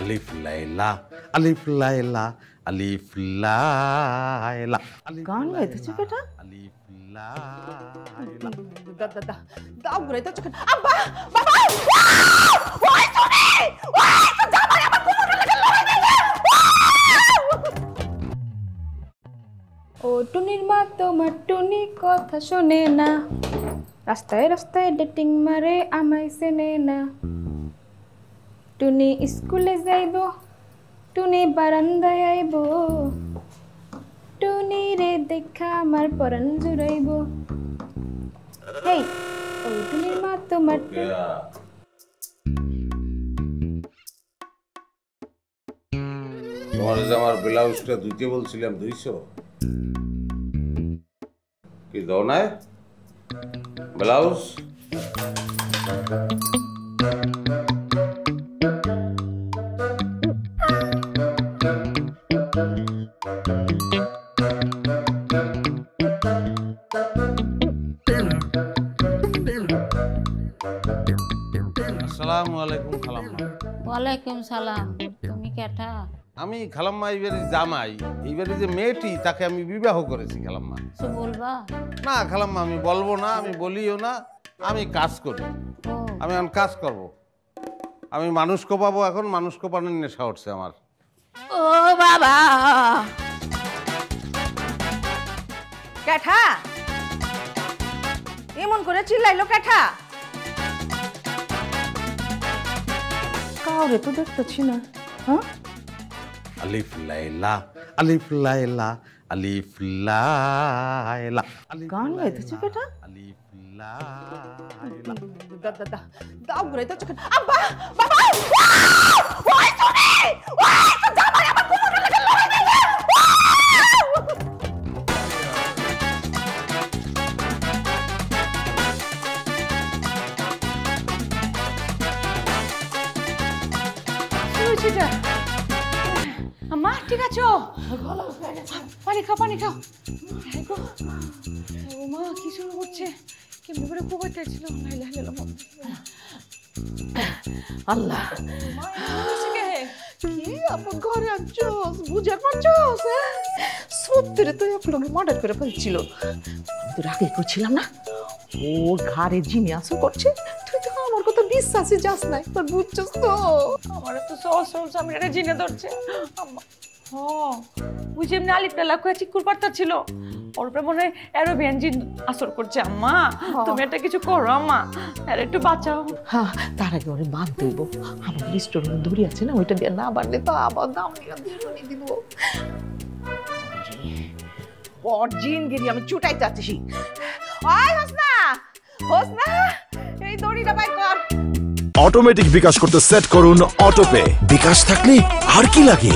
আলিফ লাইলা আলিফ লাইলা আলিফ লাইলা গান গাইতেছে বেটা? আলিফ লাইলা দা দা দা দাও ঘুরে তো চোখে। আব্বা বাবা ওই তুমি ওই তো জামাই আমার কোমরটা লেগে লড়াই দিছে ও টুনির মা তোমার টুনি কথা শোনে না। রাস্তায় রাস্তায় ডেটিং মারে আমায় চেনে না। টুনি স্কুলে যাইব টুনি বারান্দায় আইব টুনি রে দেখা আমার পরাণ জুড়াইব হেই ও টুনির মা তোমার টুনি তোমার যে আমার ব্লাউজটা ধুইতে বলছিলাম দুইশো কি দাও নাই ব্লাউজ আসসালামু আলাইকুম খালাম্মা। ওয়ালাইকুম সালাম তুমি কেঠা? আমি খালাম্মা এইবারে জামাই এইবারে যে মেয়েটি তাকে আমি বিবাহ করেছি খালাম্মা। কিছু বলবা? না খালাম্মা আমি বলব না আমি বলিও না আমি কাজ করি। ও। আমি এখন কাজ করব। আমি মানুষ কোপাবো এখন মানুষ কোপানোর নেশা উঠছে আমার। ও বাবা! ক্যাঠা এমন করে চিল্লাইলো ক্যাঠা কাউরে তো দেখতেছি না হ্যাঁ আলিফ লাইলা আলিফ লাইলা আলিফ লাইলা গান গাইতেছে বেটা? আলিফ লাইলা দা দা দা দাও ঘুরে তো চোখে আব্বা বাবা ওই তুমি ওই তো জামাই আমার আম্মা ঠিক আছো? পানি খাও পানি খাও। ও মা কি শুরু হচ্ছে। কেমনি করে লাইলা লাইলা আল্লাহ। ঘরে আনছস বুঝার পারছস সত্যি তো আপনাকে মার্ডার করে ফেলছিল। রাগে করছিলাম না। ওর ঘাড়ে জিনি আসর করছে। বিশ্বাসই যাস না একবার বুঝছস তো? আমার তো সহজ আমি এটা জিনে ধরছে। আম্মা হ। ওই যে এমনি আলিপ টালা কয়ে চিকুর ছিল ওর উপরে মনে হয় অ্যারোবিয়ান জিন আসর করছে আম্মা। তুমি একটা কিছু করো আম্মা। আর একটু বাঁচাও। হ্যাঁ তার আগে ওরে বাদ দেব। আমার রেস্টুরেন্ট দূরে আছে না ওইটা দিয়ে না বাড়লে তো আবার দাম দিয়ে দিব। অর্জিন গিরি আমি চুটাই চাচ্ছি ওই হোসনা! হোসনা! অটোমেটিক বিকাশ করতে সেট করুন অটোপে বিকাশ থাকলে আর কি লাগে?